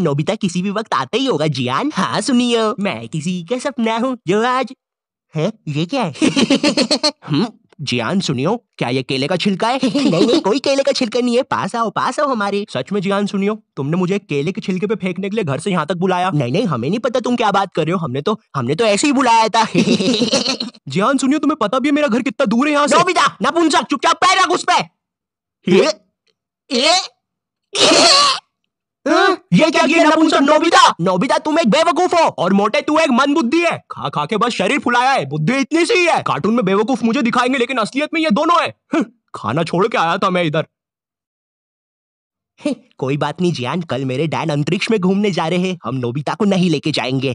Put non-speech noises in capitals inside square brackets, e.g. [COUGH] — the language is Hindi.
नोबिता किसी भी वक्त आता ही होगा जियान हाँ सुनियो मैं किसी का सपना हूँ जो आज है ये क्या है जियान सुनियो क्या ये केले का छिलका है नहीं नहीं कोई केले का छिलका नहीं है पास आओ पास आओ हमारे सच में जियान सुनियो तुमने मुझे केले के छिलके पे फेंकने के लिए घर से यहाँ तक बुलाया नहीं नहीं हमें नहीं पता तुम क्या बात कर रहे हो हमने तो हमने तो ऐसे ही बुलाया था जियान सुनियो तुम्हें पता भी है मेरा घर कितना दूर है यहाँ से नोबिता नपुंसक चुपचाप पैर रख उस पे ये? क्या किया नपुंसक नोबिता? नोबिता, तुम एक बेवकूफ़ हो और मोटे, तू एक मन बुद्धि है। खा खा के बस शरीर फुलाया है, बुद्धि इतनी सी है। कार्टून में बेवकूफ़ मुझे दिखाएँगे, लेकिन असलियत में ये दोनों है। खाना छोड़ के आया था मैं इधर। [LAUGHS] कोई बात नहीं, जियान, कल मेरे डैन अंतरिक्ष में घूमने जा रहे हैं। हम नोबिता को नहीं लेके जाएँगे।